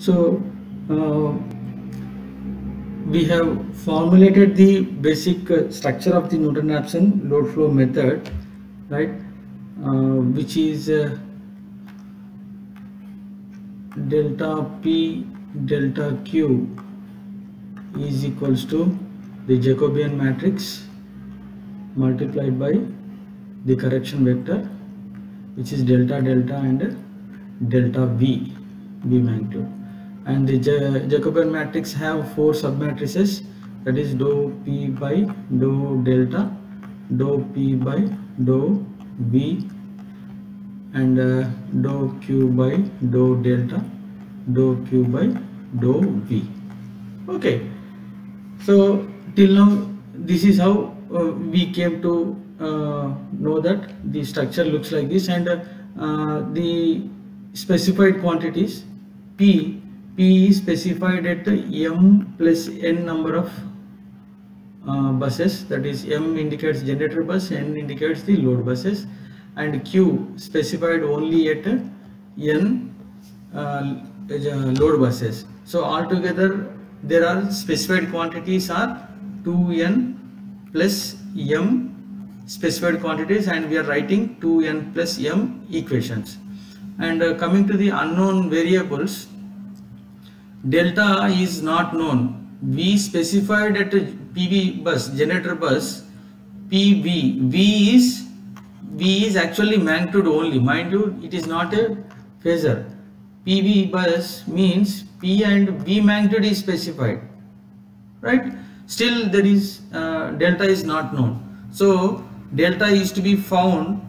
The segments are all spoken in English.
So uh, we have formulated the basic uh, structure of the Newton-Raphson load flow method, right? Uh, which is uh, delta P delta Q is equals to the Jacobian matrix multiplied by the correction vector which is delta delta and delta V V magnitude and the Jacobian matrix have four submatrices. That is dou P by dou delta dou P by dou V and uh, dou Q by dou delta dou Q by dou V. Okay. So till now this is how uh, we came to uh, know that the structure looks like this. And uh, the specified quantities p p is specified at m plus n number of uh, buses. That is m indicates generator bus n indicates the load buses. And q specified only at n uh, load buses. So altogether there are specified quantities are 2n plus m specified quantities and we are writing 2n plus m equations. And uh, coming to the unknown variables delta is not known. We specified at pv bus generator bus pv v. Is v is actually magnitude only. Mind you it is not a phasor. Pv bus means p and v magnitude is specified right? Still there is uh, delta is not known. So delta is to be found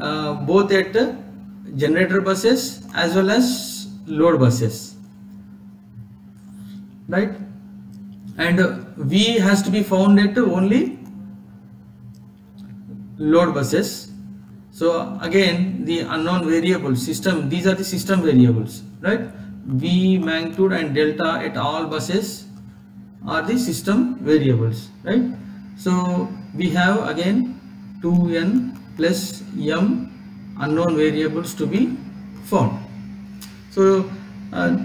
uh, both at generator buses as well as load buses right? And v has to be found at only load buses. So again the unknown variable system these are the system variables right? V magnitude and delta at all buses are the system variables right? So we have again 2n plus m unknown variables to be found. So uh,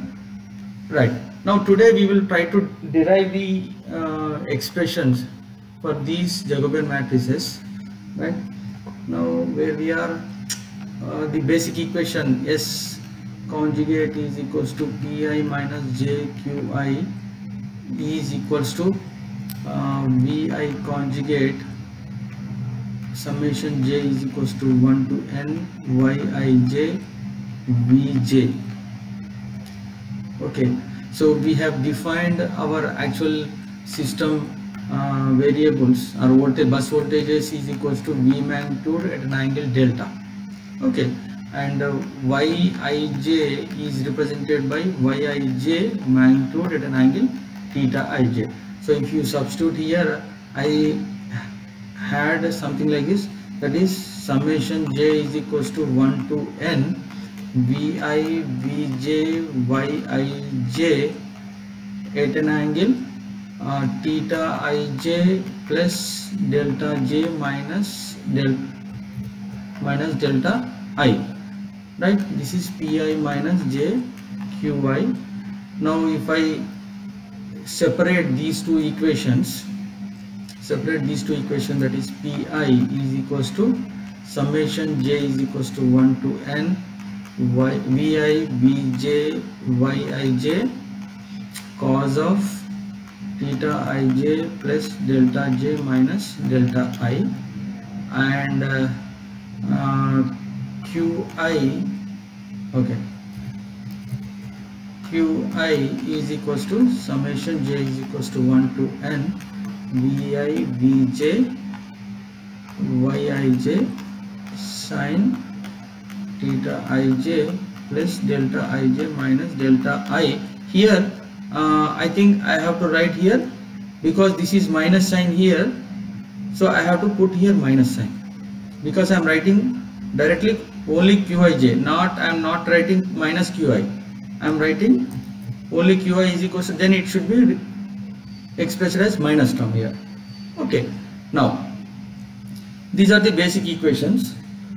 right now today we will try to derive the uh, expressions for these Jacobian matrices right? Now where we are uh, the basic equation s conjugate is equals to pi minus jqi is equals to uh, vi conjugate summation j is equals to 1 to n yij vj okay so we have defined our actual system uh, variables. Our voltage bus voltages is equals to v magnitude at an angle delta. Okay. And uh, yij is represented by yij magnitude at an angle theta ij so if you substitute here i had something like this. That is summation j is equals to 1 to n vi vj yij at an angle uh, theta ij plus delta j minus del minus delta i right? This is pi minus j qi now if i separate these two equations separate these two equations that is pi is equals to summation j is equals to 1 to n y vi bj yij cos of theta ij plus delta j minus delta i. And uh, uh, qi okay. Qi is equals to summation j is equals to 1 to n. Vi vj yij sin theta ij plus delta ij minus delta i. Here uh, i think i have to write here because this is minus sign here. So i have to put here minus sign because i am writing directly only qij not i am not writing minus qi. I am writing only qi is equals to then it should be expressed as minus term here. Okay now these are the basic equations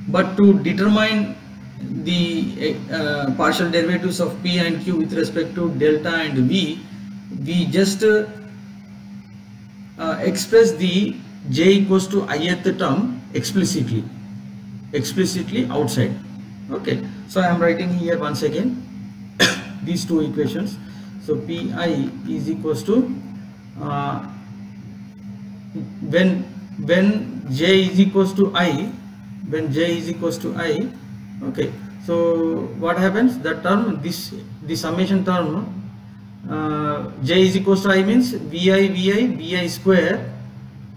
but to determine the uh, partial derivatives of p and q with respect to delta and v we just uh, uh, express the j equals to ith term explicitly explicitly outside. Okay so i am writing here once again these two equations. So pi is equals to uh, when when j is equals to i when j is equals to i okay. So what happens? The term this the summation term uh, j is equals to i means vi vi vi square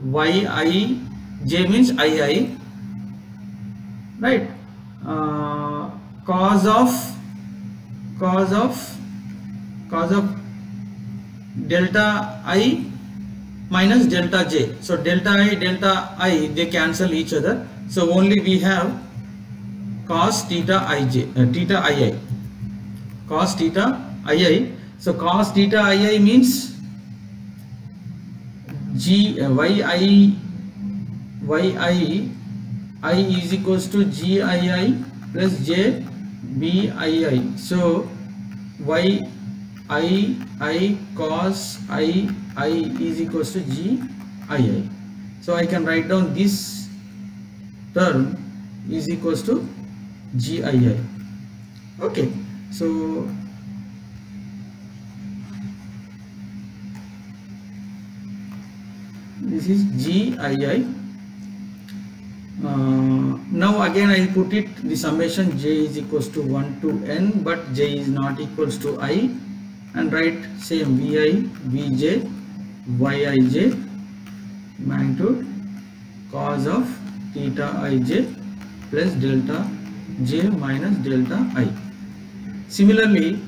y i j means i i. Right? Uh, cos of cos of cos of delta i minus delta j. So delta i delta i they cancel each other. So only we have cos theta ij uh, theta ii cos theta ii so cos theta ii means g uh, yi is equals to gii plus j so y i i cos i i is equals to g i i. So i can write down this term is equals to GII okay so this is GII uh, now again I put it the summation j is equals to 1 to n but j is not equals to i. And write same vi vj yij magnitude cos of theta ij plus delta j minus delta i. Similarly,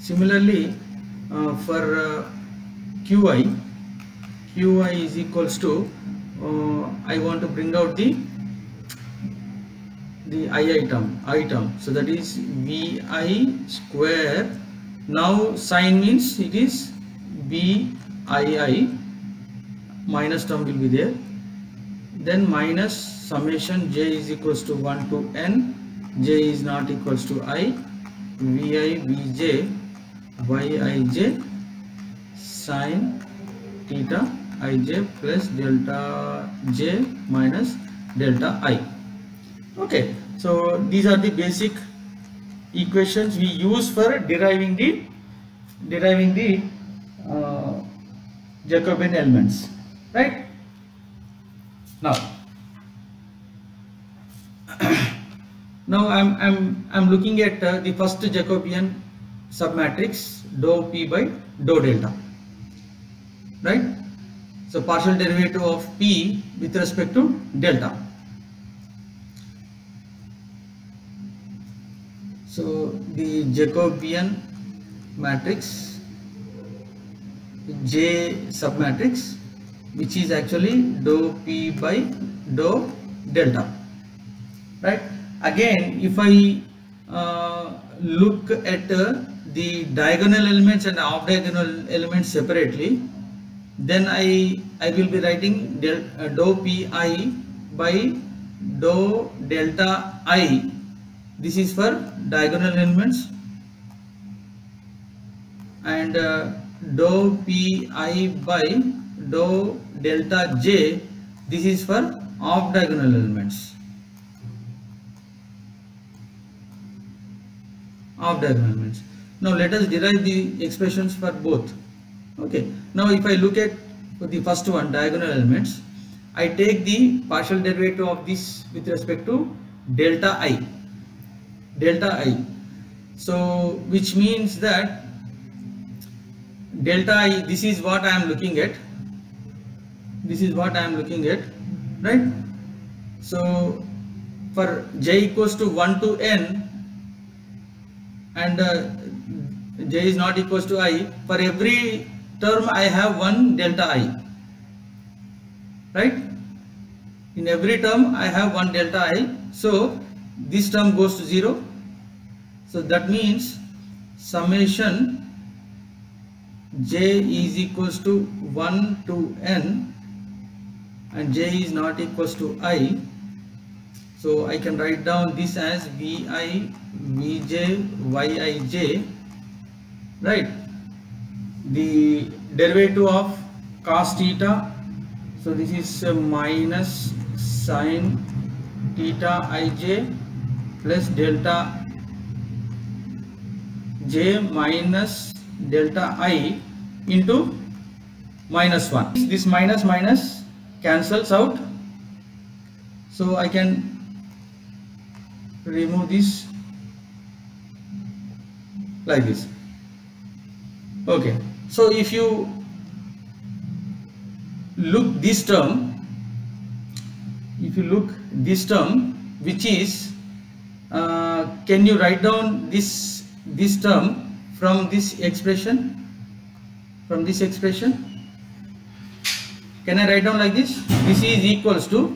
similarly uh, for uh, qi, qi is equals to uh, I want to bring out the the i term i term so that is vi square now sign means it is b i i minus term will be there then minus summation j is equals to 1 to n j is not equals to i vi vj yij sine theta ij plus delta j minus delta i. Okay so these are the basic equations we use for deriving the deriving the uh, Jacobian elements right now now i'm i'm i'm looking at uh, the first jacobian submatrix dou p by dou delta. Right? So partial derivative of p with respect to delta. So the jacobian matrix j submatrix which is actually dou p by dou delta right? Again if I uh, look at uh, the diagonal elements and off diagonal elements separately then I I will be writing del, uh, dou pi by dou delta i. This is for diagonal elements. And uh, dou pi by dou delta j this is for off diagonal elements of diagonal elements. Now let us derive the expressions for both. Okay. Now if I look at the first one diagonal elements, I take the partial derivative of this with respect to delta i. Delta i. So which means that delta i this is what I am looking at. This is what I am looking at, right? So for j equals to 1 to n and uh, j is not equals to i for every term i have one delta i right in every term i have one delta i so this term goes to 0 so that means summation j is equals to 1 to n and j is not equals to i. So I can write down this as Vi Vj Yij right? The derivative of cos theta. So this is minus sine theta ij plus delta j minus delta i into minus 1 this minus minus cancels out. So I can remove this like this. Okay. So if you look this term if you look this term which is uh, can you write down this this term from this expression? From this expression can I write down like this? This is equals to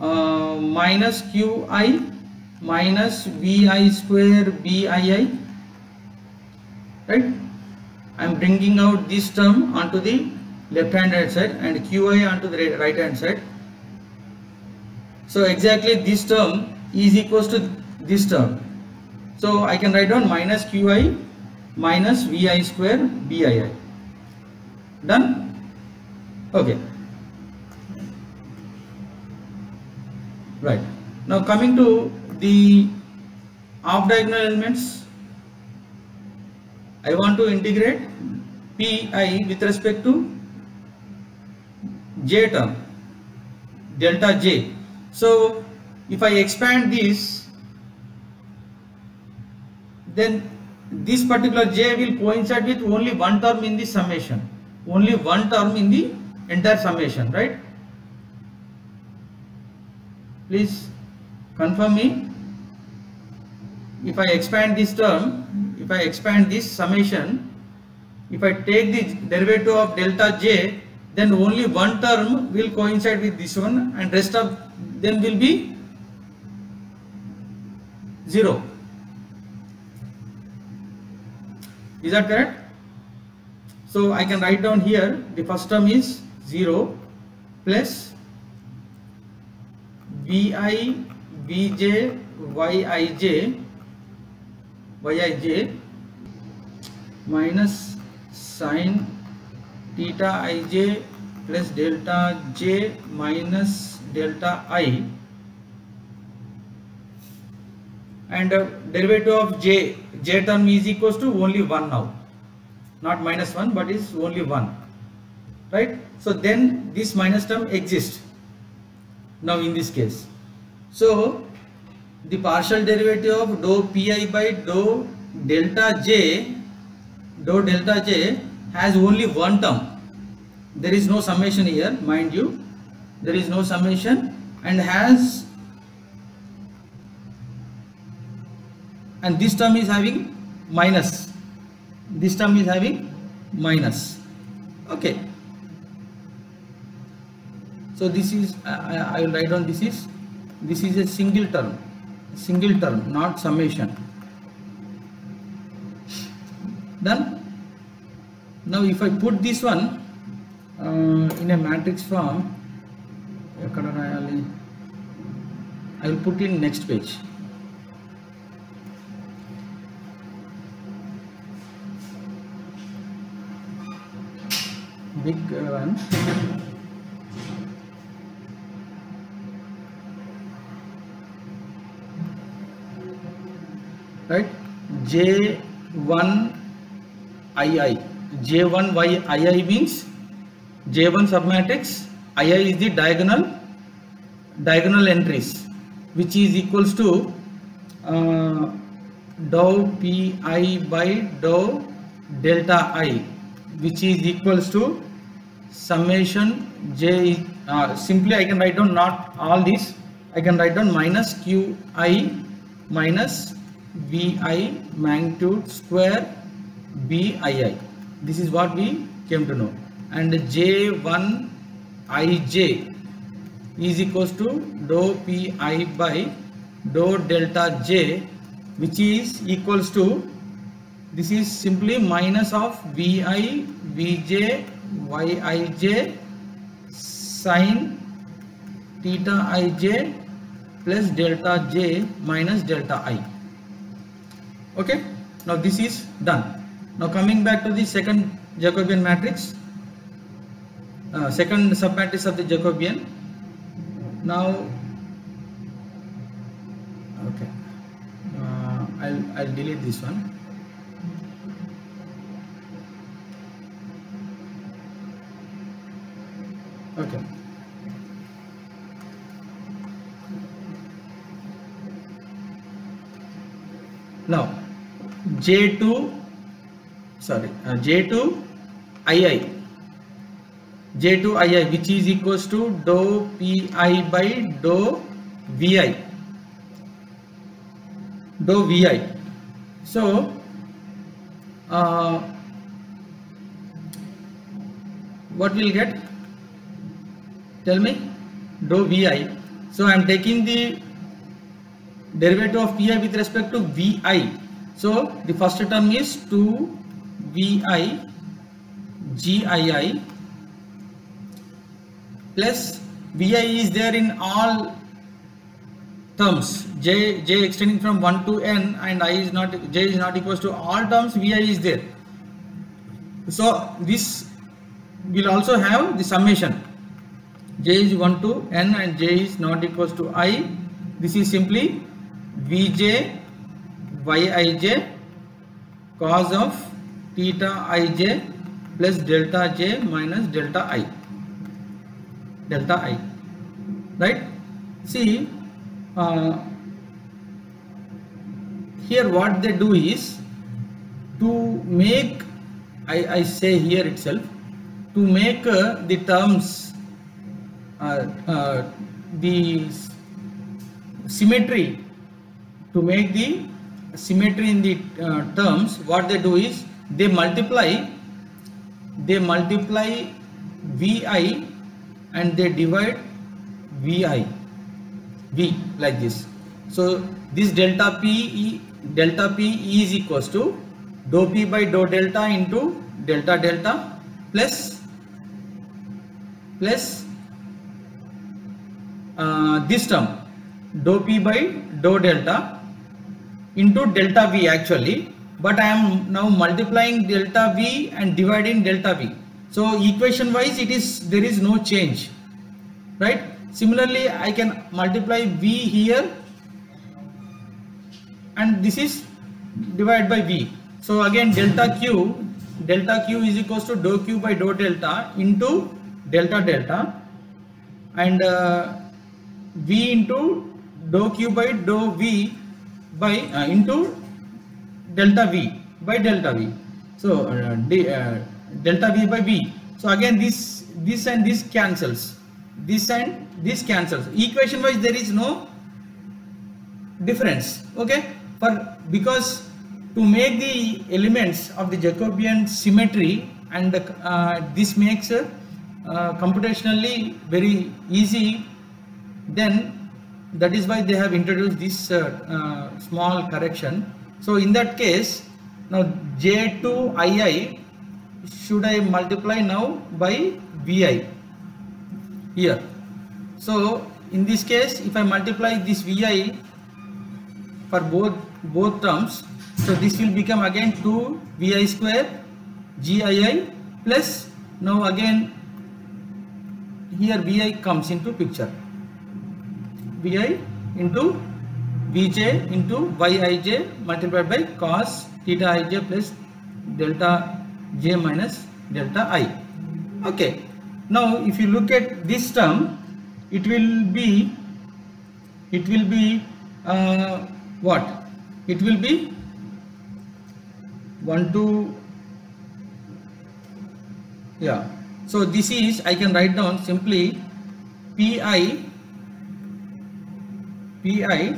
uh, minus qi minus vi square bii. Right? I am bringing out this term onto the left hand side and qi onto the right hand side. So exactly this term is equals to this term. So I can write down minus qi minus vi square bii. Done okay. Right. Now coming to the off diagonal elements I want to integrate pi with respect to j term delta j. So if I expand this then this particular j will coincide with only one term in the summation only one term in the entire summation right? Please confirm me. If I expand this term if I expand this summation if I take the derivative of delta j then only one term will coincide with this one and rest of them will be 0 is that correct? So I can write down here the first term is 0 plus bi bj Yij Yij minus sine theta ij plus delta j minus delta i. And uh, derivative of j j term is equals to only 1 now. Not minus 1 but is only 1 right so then this minus term exists. Now in this case. So the partial derivative of dou pi by dou delta j dou delta j has only one term. There is no summation here mind you. There is no summation and has and this term is having minus. This term is having minus. Okay so this is, uh, I will write on this is, this is a single term, single term, not summation. Then, now if I put this one uh, in a matrix form, I will put in next page. Big one. Right? J1 ii j1 y ii means j1 submatrix. Ii is the diagonal diagonal entries which is equals to uh, dou pi by dou delta i which is equals to summation j uh, simply I can write down not all these. I can write down minus qi minus vi magnitude square bii this is what we came to know. And j1 ij is equals to dou pi by dou delta j which is equals to this is simply minus of vi vj yij sine theta ij plus delta j minus delta i okay now this is done. Now coming back to the second jacobian matrix. Uh, second submatrix of the jacobian. Now okay. Uh, i'll i'll delete this one. Okay now j2 sorry uh, j2 ii j2 ii which is equals to dou pi by dou vi dou vi so uh, what will get? Tell me. Dou vi so i am taking the derivative of pi with respect to vi so the first term is 2 vi gii plus vi is there in all terms. J j extending from 1 to n and i is not j is not equals to all terms vi is there. So this will also have the summation. J is 1 to n and j is not equals to i. This is simply vj yij cos of theta ij plus delta j minus delta i. Delta i. Right? See uh, here what they do is to make I, I say here itself to make uh, the terms uh, uh, the symmetry to make the symmetry in the uh, terms what they do is they multiply they multiply vi and they divide vi v like this. So this delta p delta p is equals to dou p by dou delta into delta delta plus plus uh, this term dou p by dou delta into delta v actually but I am now multiplying delta v and dividing delta v. So equation wise it is there is no change right? Similarly I can multiply v here and this is divided by v. So again delta q delta q is equals to dou q by dou delta into delta delta and uh, v into dou q by dou v by uh, into delta v by delta v. So uh, de, uh, delta v by v. So again this this and this cancels. This and this cancels. Equation wise there is no difference okay? For because to make the elements of the jacobian symmetry and uh, this makes uh, computationally very easy then that is why they have introduced this uh, uh, small correction. So in that case now j2ii should i multiply now by vi here. So in this case if i multiply this vi for both both terms so this will become again 2 vi square gii plus now again here vi comes into picture vi into vj into yij multiplied by cos theta ij plus delta j minus delta i. Okay. Now if you look at this term it will be it will be uh, what? It will be 1 2 yeah. So this is i can write down simply pi pi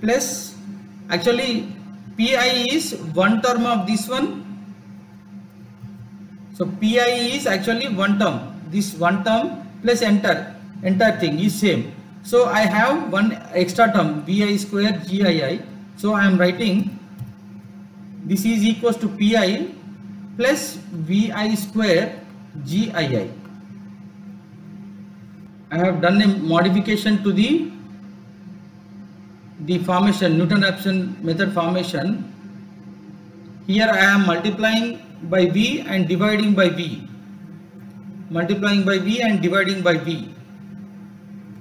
plus actually pi is one term of this one. So pi is actually one term. This one term plus entire entire thing is same. So i have one extra term vi square gii so i am writing this is equals to pi plus vi square gii I have done a modification to the the formation Newton-Raphson method formation. Here I am multiplying by V and dividing by V. Multiplying by V and dividing by V.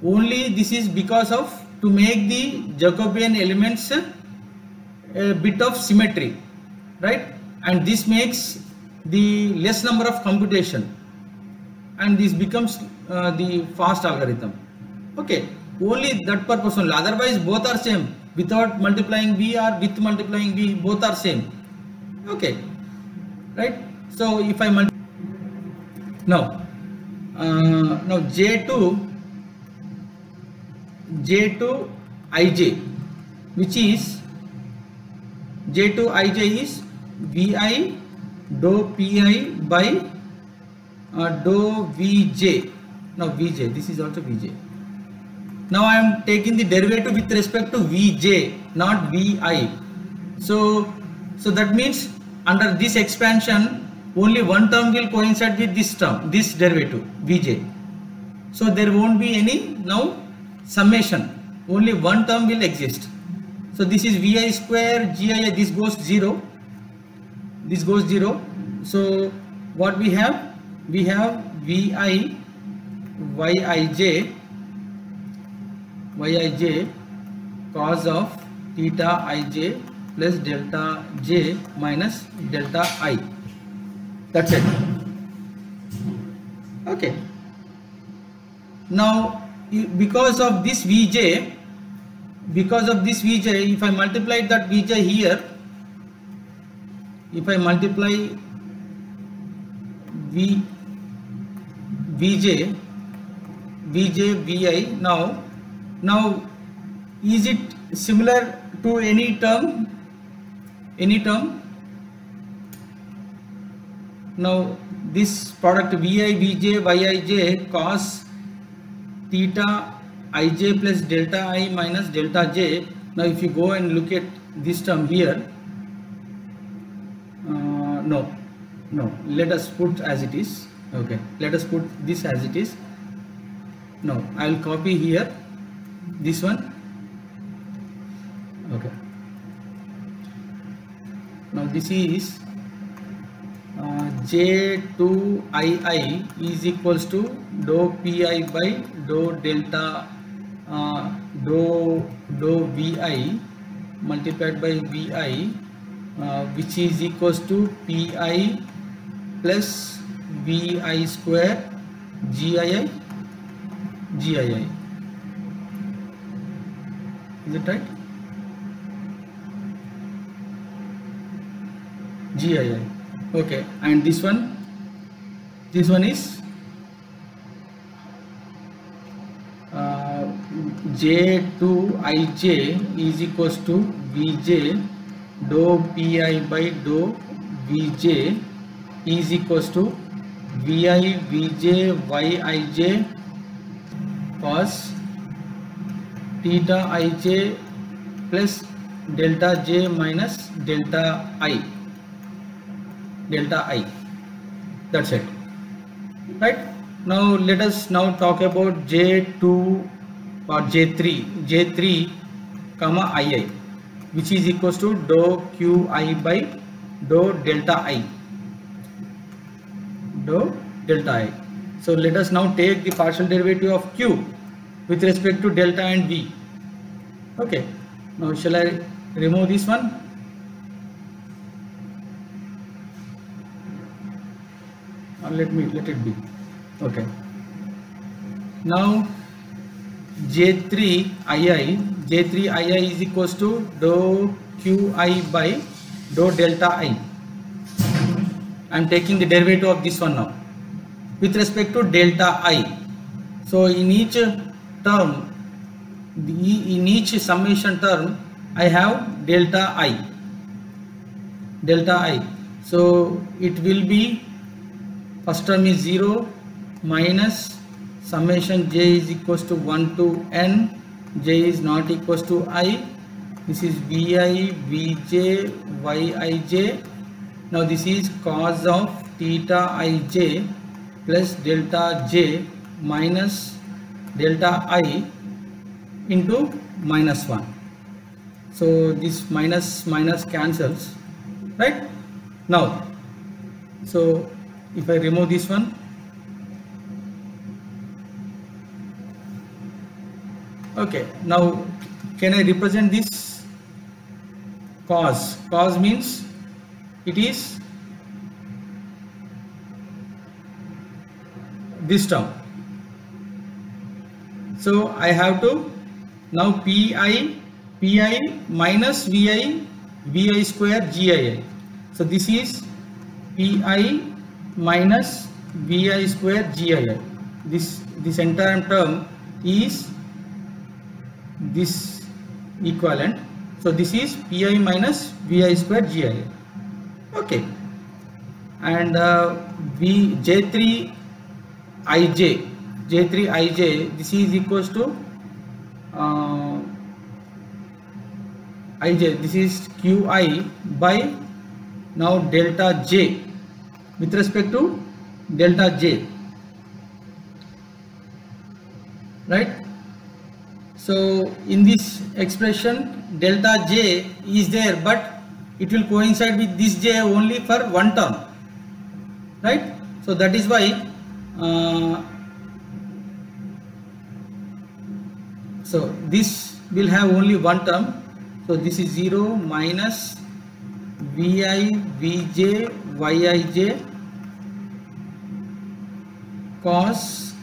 Only this is because of to make the Jacobian elements a bit of symmetry, right? And this makes the less number of computation and this becomes uh, the fast algorithm. Okay only that purpose only. Otherwise both are same. Without multiplying b or with multiplying b both are same. Okay right? So if i multiply now uh, now j2 j2 ij which is j2 ij is vi dou pi by uh, dou vj now vj this is also vj now i am taking the derivative with respect to vj not vi so so that means under this expansion only one term will coincide with this term this derivative vj so there won't be any now summation. Only one term will exist. So this is vi square gi this goes 0 this goes 0 so what we have? We have vi yij yij cos of theta ij plus delta j minus delta i. That's it. Okay. Now because of this vj because of this vj if i multiply that vj here if i multiply v vj vj vi now now is it similar to any term? Any term? Now this product vi vj yij cos theta ij plus delta i minus delta j. Now if you go and look at this term here uh, no no let us put as it is. Okay. Let us put this as it is no i will copy here. This one. Okay. Now this is uh, j2ii is equals to dou pi by dou delta uh, dou dou vi multiplied by vi uh, which is equals to pi plus vi square gii gii is it right gii okay and this one this one is uh, j2ij is equals to vj dou pi by dou vj is equals to vi vj yij cos theta ij plus delta j minus delta i. Delta i. That's it. Right? Now let us now talk about j2 or j3 j3 comma ii which is equals to dou qi by dou delta i. Dou delta i so let us now take the partial derivative of q with respect to delta and v. Okay. Now shall i remove this one? Or let me let it be. Okay. Now j3 ii j3 ii is equals to dou qi by dou delta i. I'm taking the derivative of this one now with respect to delta i. So in each term in each summation term i have delta i. Delta i. So it will be first term is 0 minus summation j is equals to 1 to n j is not equals to i. This is vi vj yij now this is cos of theta ij plus delta j minus delta i into minus 1 so this minus minus cancels right? Now so if I remove this one okay now can I represent this? Cos. Cos means it is this term. So I have to now pi pi minus vi vi square gii so this is pi minus vi square gii this this entire term is this equivalent. So this is pi minus vi square gi okay. And uh, v j3 ij j3 ij this is equals to uh, ij this is qi by now delta j with respect to delta j right? So in this expression delta j is there but it will coincide with this j only for one term right? So that is why uh, so this will have only one term. So this is 0 minus vi vj yij cos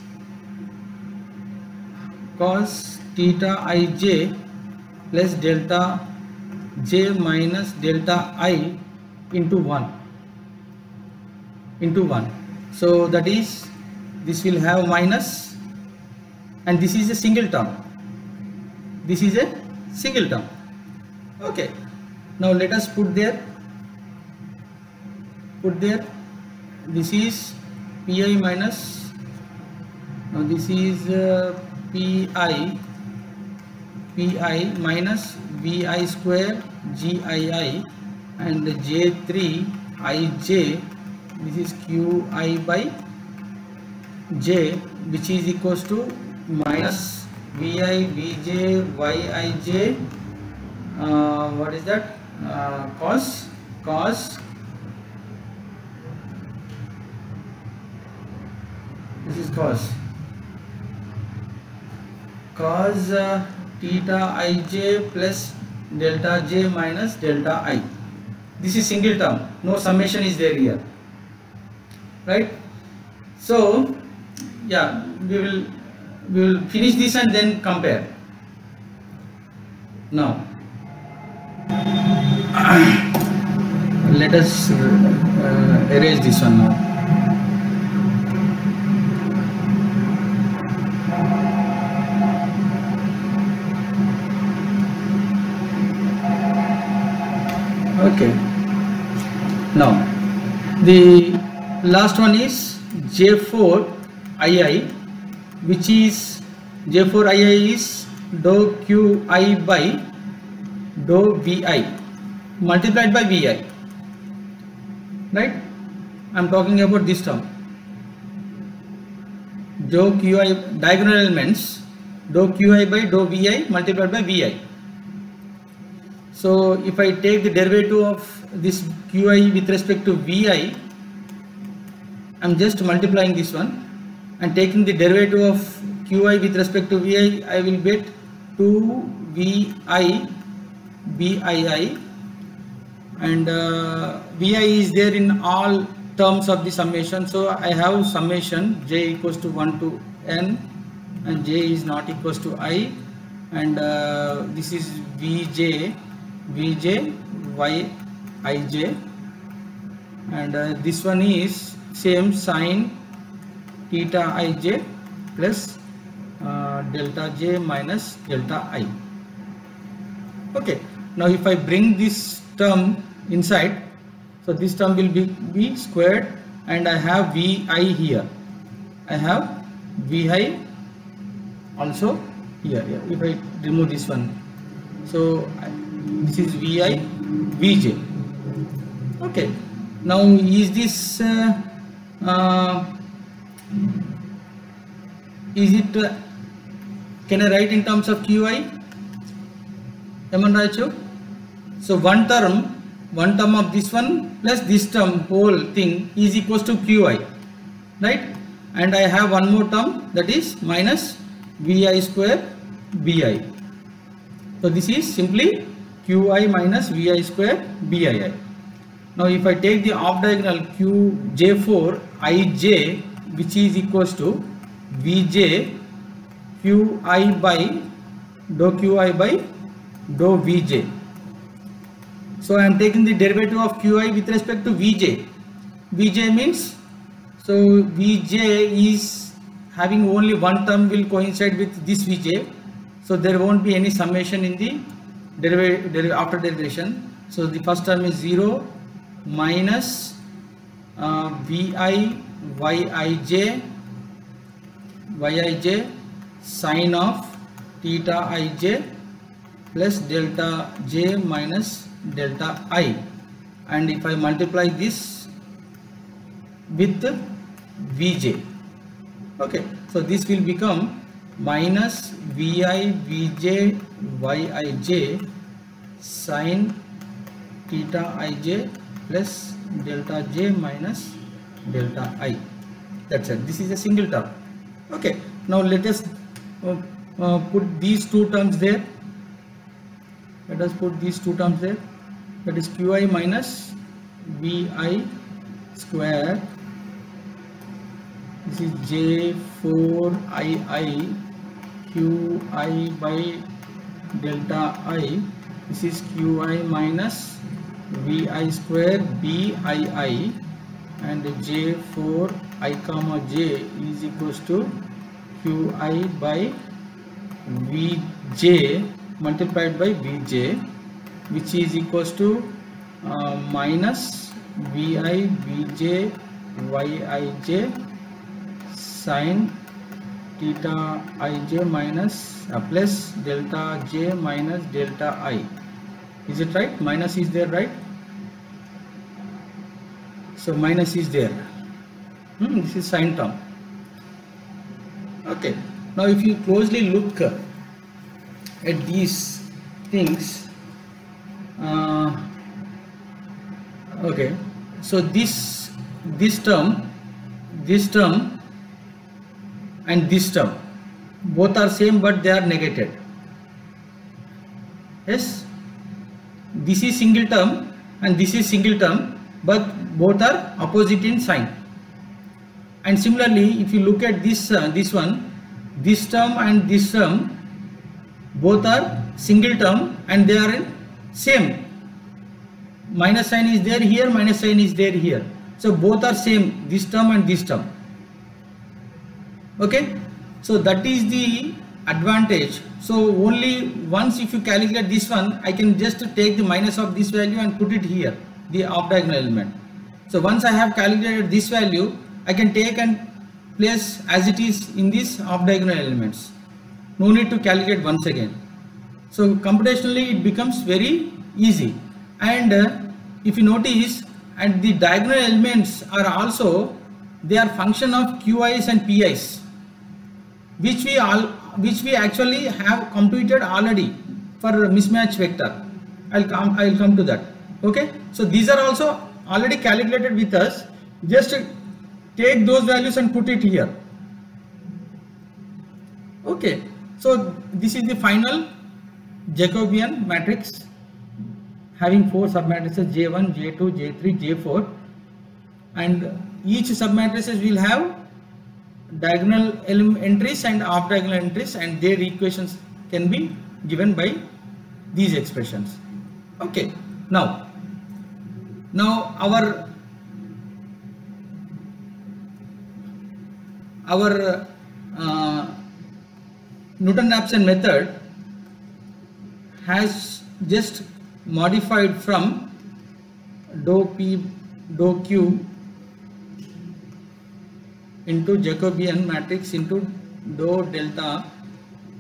cos theta ij plus delta j minus delta i into 1 into 1 so that is this will have minus and this is a single term. This is a single term. Okay. Now let us put there put there this is pi minus now this is uh, pi pi minus vi square gii and j3 ij this is qi by j which is equals to minus vi vj yij uh, what is that? Uh, cos cos this is cos. Cos uh, theta ij plus delta j minus delta i. This is single term. No summation is there here. Right? So yeah we will we will finish this and then compare. Now let us uh, uh, erase this one now. Okay. Now the last one is j4 ii which is j4 ii is dou qi by dou vi multiplied by vi right? I'm talking about this term. Dou qi diagonal elements dou qi by dou vi multiplied by vi so if I take the derivative of this qi with respect to vi, I'm just multiplying this one and taking the derivative of qi with respect to vi, I will get 2 vi bii. And uh, vi is there in all terms of the summation. So I have summation j equals to 1 to n and j is not equals to i. And uh, this is vj vj y ij and uh, this one is same sine theta ij plus uh, delta j minus delta i. Okay. Now if i bring this term inside so this term will be, be squared and i have vi here. I have vi also here, here if i remove this one. So this is vi vj okay. Now is this uh, uh, is it uh, can I write in terms of Qi? Eman Raichu? So one term, one term of this one plus this term whole thing is equals to Qi, right? And I have one more term that is minus Vi square Bi. So this is simply Qi minus Vi square Bii. Now if I take the off diagonal Qj4 Ij which is equals to Vj Qi by dou Qi by dou Vj. So I am taking the derivative of Qi with respect to Vj. Vj means so Vj is having only one term will coincide with this Vj. So there won't be any summation in the derivative deriv after derivation. So the first term is 0 minus uh, Vi Yij Yij sine of theta ij plus delta j minus delta i. And if I multiply this with Vj. Okay so this will become minus Vi Vj Yij sine theta ij plus delta j minus delta i. That's it. This is a single term. Okay. Now let us uh, uh, put these two terms there. Let us put these two terms there. That is qi minus vi square. This is j4ii qi by delta i. This is qi minus vi square bii and j4 i comma j is equals to qi by vj multiplied by vj which is equals to uh, minus vi vj yij sine theta ij minus uh, plus delta j minus delta i. Is it right? Minus is there right so minus is there. Hmm, this is sine term. Okay. Now if you closely look at these things uh, okay. So this this term this term and this term both are same but they are negated. Yes? This is single term and this is single term but both are opposite in sign. And similarly if you look at this uh, this one this term and this term both are single term and they are in same. Minus sign is there here minus sign is there here. So both are same this term and this term. Okay? So that is the advantage. So only once if you calculate this one i can just take the minus of this value and put it here the off diagonal element so once i have calculated this value i can take and place as it is in these off diagonal elements. No need to calculate once again. So computationally it becomes very easy. And uh, if you notice and the diagonal elements are also they are function of QIs and PIs which we all which we actually have computed already for mismatch vector. I'll come I'll come to that. Okay? So these are also already calculated with us just take those values and put it here. Okay so this is the final Jacobian matrix having four submatrices J1, J2, J3, J4 and each submatrices will have diagonal entries and off diagonal entries and their equations can be given by these expressions. Okay now now our our uh, Newton-Raphson method has just modified from dou p dou q into Jacobian matrix into dou delta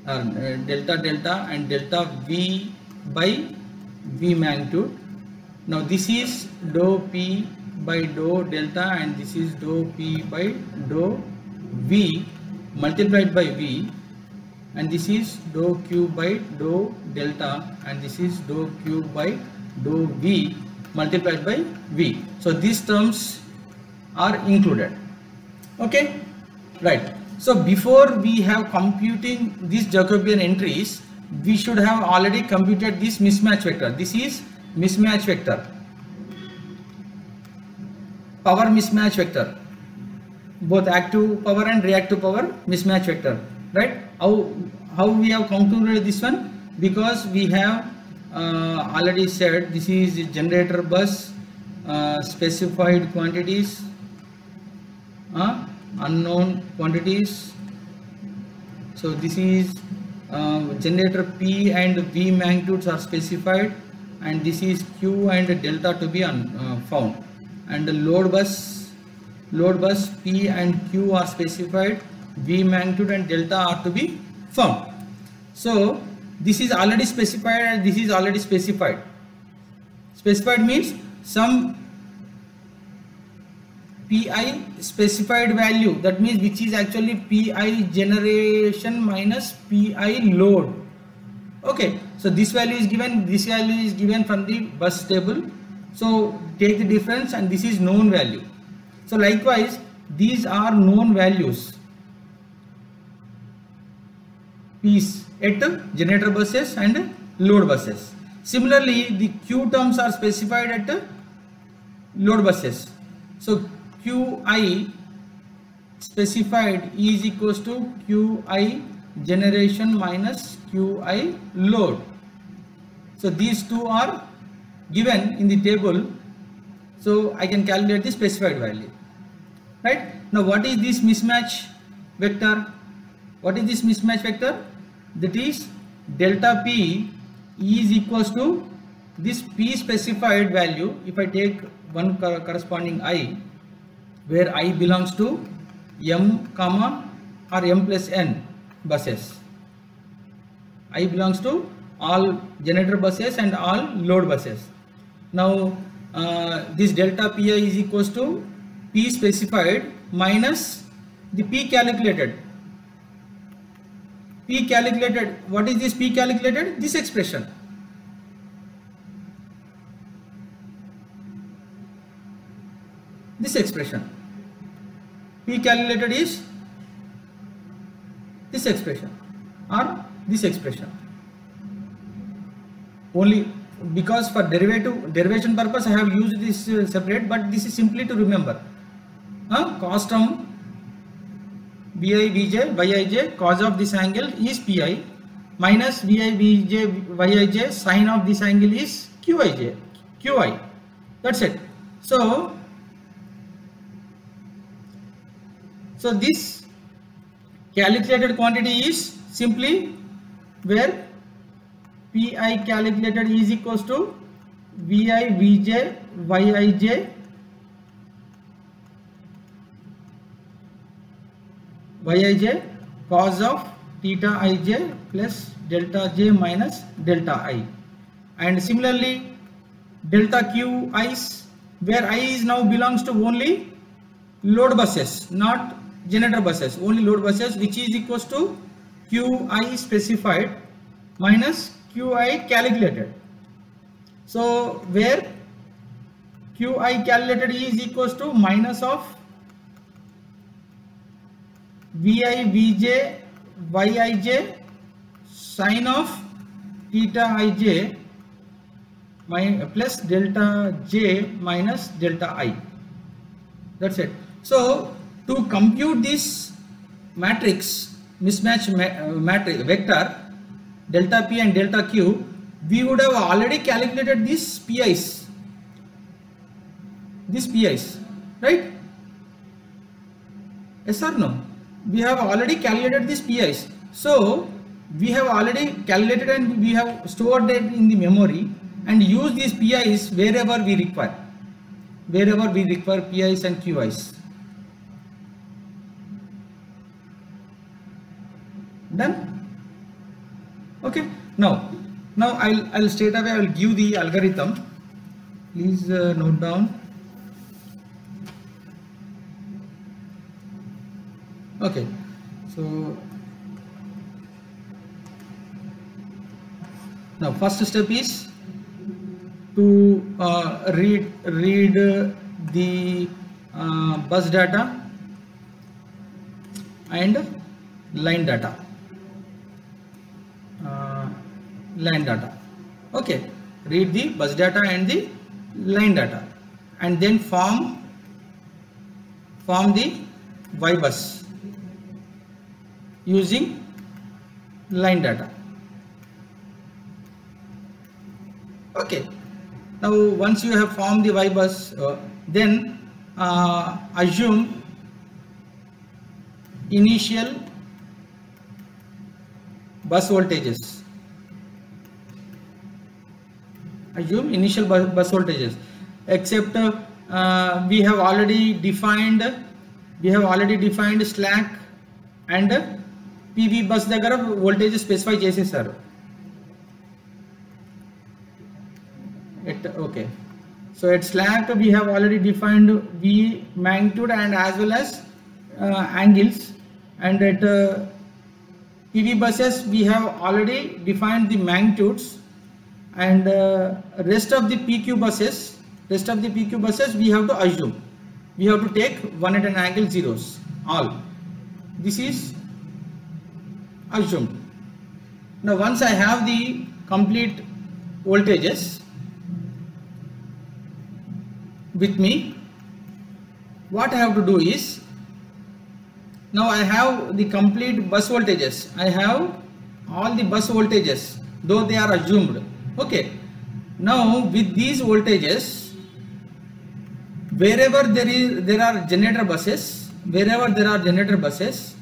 uh, delta delta and delta v by v magnitude. Now this is dou p by dou delta and this is dou p by dou v multiplied by v and this is dou q by dou delta and this is dou q by dou v multiplied by v. So these terms are included. Okay, right. So before we have computing these Jacobian entries, we should have already computed this mismatch vector. This is mismatch vector, power mismatch vector, both active power and reactive power mismatch vector, right? How, how we have computed this one? Because we have uh, already said this is generator bus, uh, specified quantities, uh, unknown quantities. So this is uh, generator P and V magnitudes are specified and this is Q and delta to be un, uh, found and the load bus load bus P and Q are specified V magnitude and delta are to be found. So this is already specified and this is already specified. Specified means some pi specified value that means which is actually pi generation minus pi load okay so this value is given this value is given from the bus table. So take the difference and this is known value. So likewise these are known values. P's at generator buses and load buses. Similarly the q terms are specified at load buses. So qi specified is equals to qi generation minus qi load. So these two are given in the table. So i can calculate the specified value. Right? Now what is this mismatch vector? What is this mismatch vector? That is delta p is equals to this p specified value. If i take one corresponding i where i belongs to m comma or m plus n buses i belongs to all generator buses and all load buses now uh, this delta pi is equals to p specified minus the p calculated p calculated what is this p calculated this expression this expression p calculated is this expression or this expression. Only because for derivative derivation purpose I have used this uh, separate but this is simply to remember. Uh, cos term vi vj yij cos of this angle is pi minus vi vj yij sine of this angle is qij qi that's it. So so this calculated quantity is simply where pi calculated is equals to vi vj yij yij cos of theta ij plus delta j minus delta i. And similarly delta q i's where i is now belongs to only load buses not generator buses. Only load buses which is equals to qi specified minus qi calculated. So where qi calculated is equals to minus of vi vj yij sine of theta ij plus delta j minus delta i. That's it. So to compute this matrix mismatch ma uh, matrix vector delta p and delta q we would have already calculated these pi's these pi's right? Yes or no? We have already calculated these pi's so we have already calculated and we have stored it in the memory and use these pi's wherever we require. Wherever we require pi's and qis done? Okay. Now now i'll i'll straight away i'll give the algorithm. Please uh, note down. Okay. So now first step is to uh, read read uh, the bus data and line data uh, line data. Okay read the bus data and the line data. And then form form the y bus using line data. Okay now once you have formed the y bus uh, then uh, assume initial bus voltages assume initial bus, bus voltages except uh, uh, we have already defined we have already defined slack and PV bus దగ్గర voltage specify చేసేసారు at okay so at slack we have already defined V magnitude and as well as uh, angles and at uh, PV buses we have already defined the magnitudes and uh, rest of the PQ buses rest of the PQ buses we have to assume. We have to take 180 angle zeros all. This is assumed. Now once I have the complete voltages with me what I have to do is now I have the complete bus voltages. I have all the bus voltages though they are assumed okay. Now with these voltages wherever there is there are generator buses wherever there are generator buses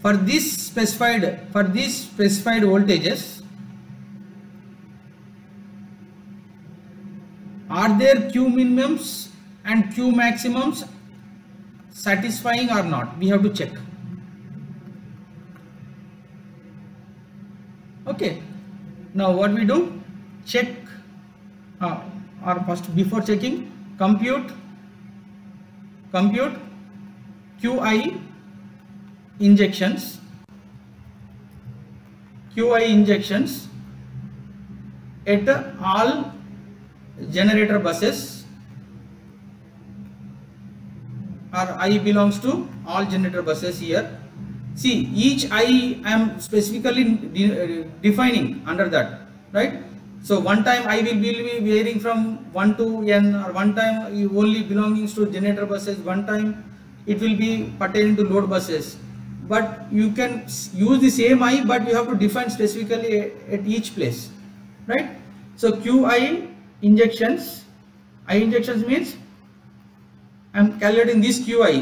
for this specified for these specified voltages are there q minimums and q maximums satisfying or not? We have to check now what we do check uh, or first before checking compute compute qi injections qi injections at all generator buses or i belongs to all generator buses here see each i am specifically de defining under that right? So one time i will be varying from 1 to n or one time only belongings to generator buses one time it will be pertaining to load buses. But you can use the same i but you have to define specifically at each place right? So qi injections i injections means i'm calculating this qi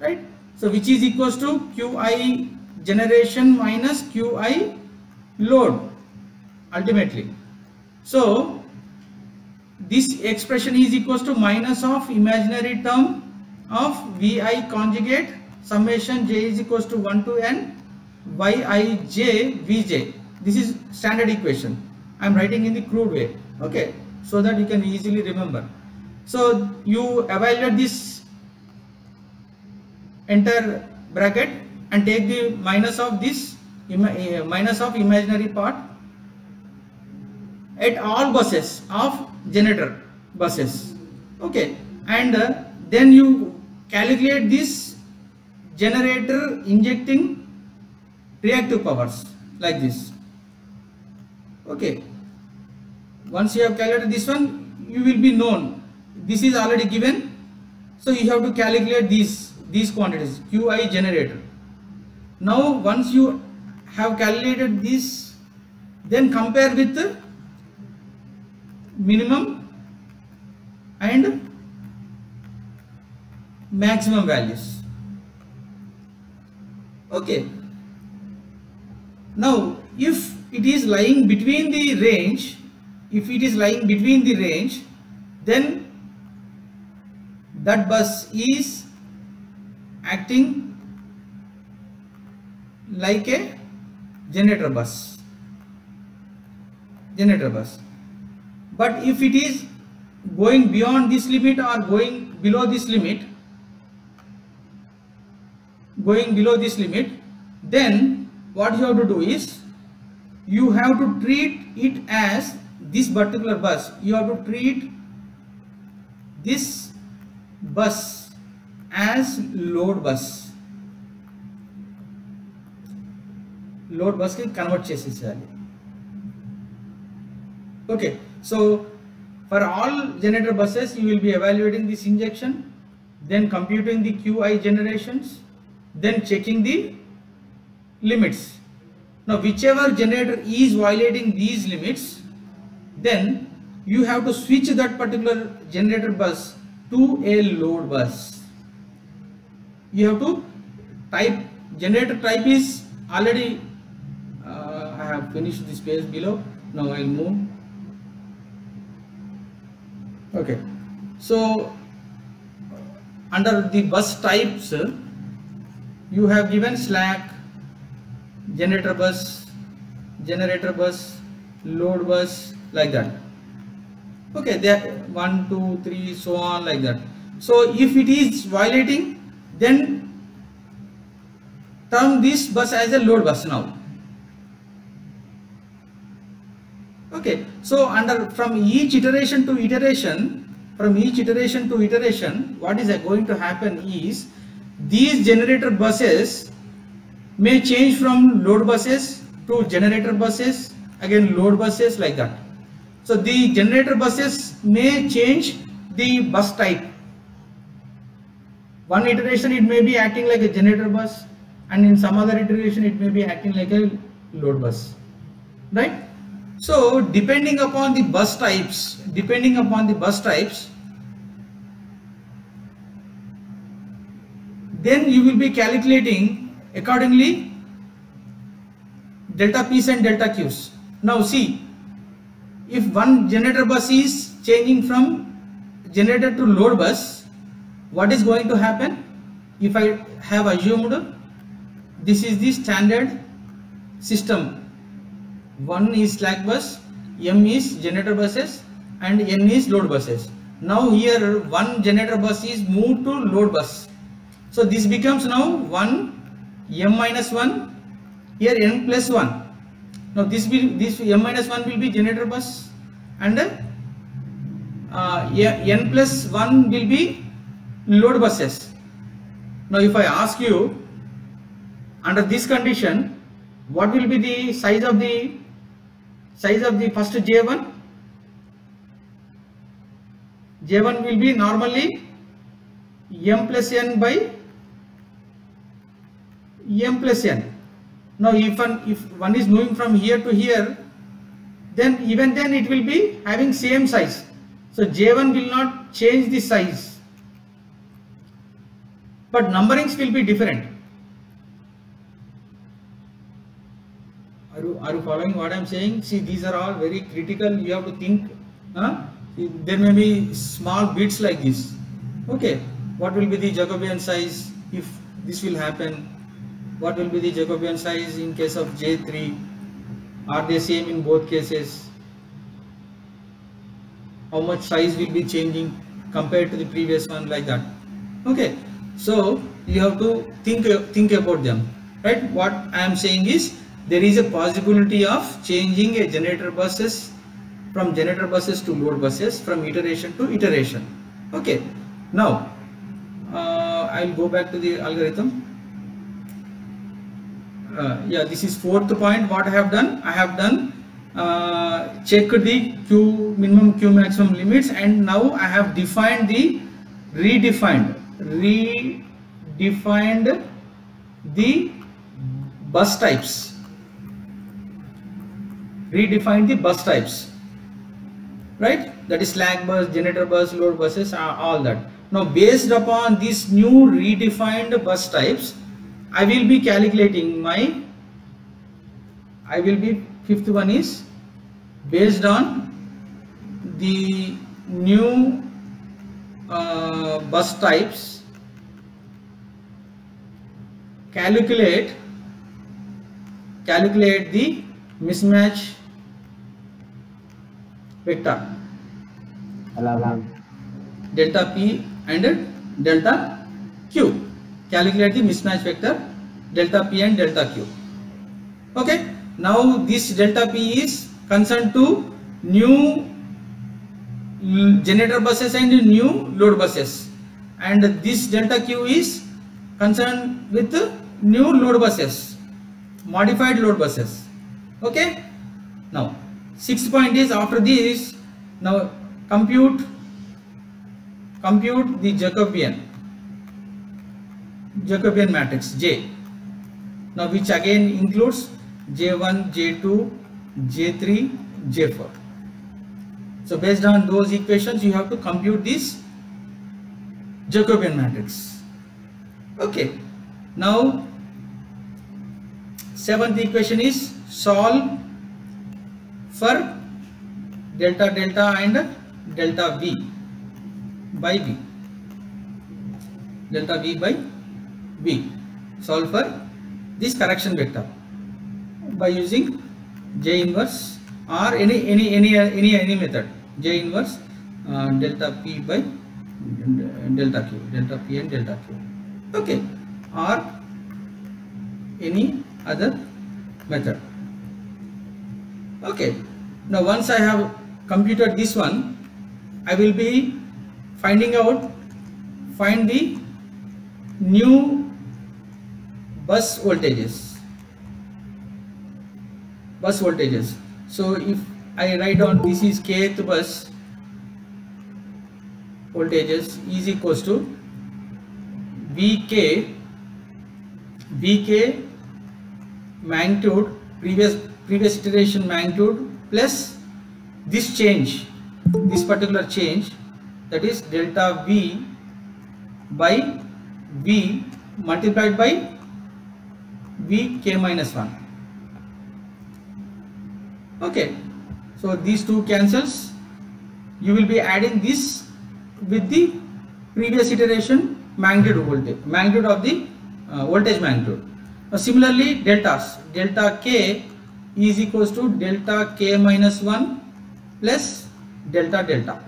right so which is equals to qi generation minus qi load ultimately. So this expression is equals to minus of imaginary term of vi conjugate summation j is equals to 1 to n yij vj. This is standard equation. I am writing in the crude way. Okay. So that you can easily remember. So you evaluate this entire bracket and take the minus of this uh, minus of imaginary part at all buses of generator buses. Okay. And uh, then you calculate this generator injecting reactive powers like this. Okay. Once you have calculated this one you will be known. This is already given. So you have to calculate these these quantities qi generator. Now once you have calculated this then compare with the minimum and maximum values. Okay. Now if it is lying between the range if it is lying between the range then that bus is acting like a generator bus. Generator bus. But if it is going beyond this limit or going below this limit going below this limit then what you have to do is you have to treat it as this particular bus. You have to treat this bus as load bus load బస్కి convert చేసేసేయాలి okay so for all generator buses you will be evaluating this injection then computing the QI generations then checking the limits. Now whichever generator is violating these limits, then you have to switch that particular generator bus to a load bus. You have to type generator type is already uh, I have finished this page below. Now I'll move. Okay, so under the bus types, you have given slack generator bus generator bus load bus like that okay there one two three so on like that so if it is violating then term this bus as a load bus now. Okay so under from each iteration to iteration from each iteration to iteration what is going to happen is these generator buses may change from load buses to generator buses again load buses like that. So the generator buses may change the bus type one iteration it may be acting like a generator bus and in some other iteration it may be acting like a load bus. Right? So depending upon the bus types depending upon the bus types then you will be calculating accordingly delta p's and delta q's. Now see if one generator bus is changing from generator to load bus what is going to happen? If i have assumed this is the standard system. One is slack bus m is generator buses and n is load buses. Now here one generator bus is moved to load bus. So this becomes now 1 m minus 1 here n plus 1 now this will this m minus 1 will be generator bus and uh, n plus 1 will be load buses. Now if i ask you under this condition what will be the size of the size of the first j1 j1 will be normally m plus n by m plus n. Now if one if one is moving from here to here then even then it will be having same size. So j1 will not change the size but numberings will be different. Are you are you following what i'm saying? See these are all very critical. You have to think huh? there may be small bits like this. Okay what will be the jacobian size if this will happen? What will be the jacobian size in case of j3 are they same in both cases? How much size will be changing compared to the previous one like that? Okay so you have to think think about them right? What i am saying is there is a possibility of changing a generator buses from generator buses to load buses from iteration to iteration okay? Now uh, i'll go back to the algorithm. Uh, yeah this is fourth point what i have done? I have done uh, check the q minimum q maximum limits and now i have defined the redefined redefined the bus types. Redefine the bus types. Right? That is slack bus generator bus load buses uh, all that. Now based upon these new redefined bus types i will be calculating my i will be fifth one is based on the new uh, bus types calculate calculate the mismatch vector. Delta p and delta q. Calculate the mismatch vector delta p and delta q. Okay? Now this delta p is concerned to new generator buses and new load buses. And this delta q is concerned with new load buses modified load buses. Okay? Now sixth point is after this now compute compute the jacobian jacobian matrix j. Now which again includes j1 j2 j3 j4 so based on those equations you have to compute this jacobian matrix. Okay. Now seventh equation is solve for delta delta and delta v by v. Delta v by v. Solve for this correction vector by using j inverse or any any any any any method j inverse uh, delta p by delta q delta p and delta q. Okay or any other method. Okay now once i have computed this one i will be finding out find the new bus voltages. Bus voltages. So if i write down this is kth bus voltages is equals to vk vk magnitude previous previous iteration magnitude plus this change this particular change that is delta v by v multiplied by v k minus 1 okay so these two cancels. You will be adding this with the previous iteration magnitude voltage magnitude of the uh, voltage magnitude. Now similarly deltas. Delta k is equals to delta k minus 1 plus delta delta.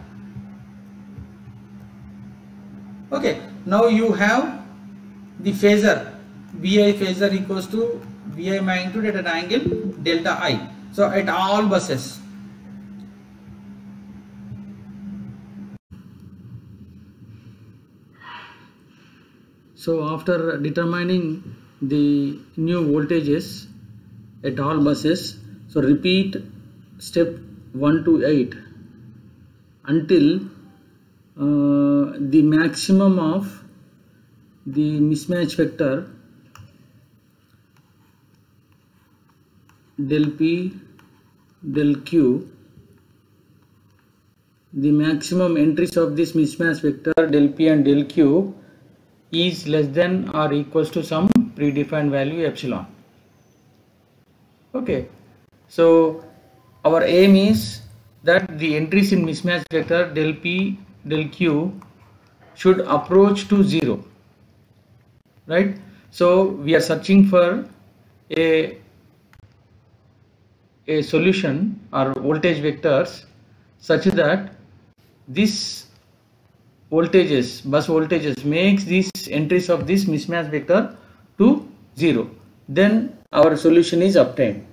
Okay. Now you have the phasor. Vi phasor equals to vi magnitude at an angle delta i. So at all buses So after determining the new voltages at all buses, so repeat step 1 to 8 until uh, the maximum of the mismatch vector del P del Q the maximum entries of this mismatch vector del P and del Q is less than or equals to some predefined value epsilon. Okay. So our aim is that the entries in mismatch vector del p del q should approach to zero. Right? So we are searching for a a solution or voltage vectors such that this voltages bus voltages makes these entries of this mismatch vector to zero. Then our solution is obtained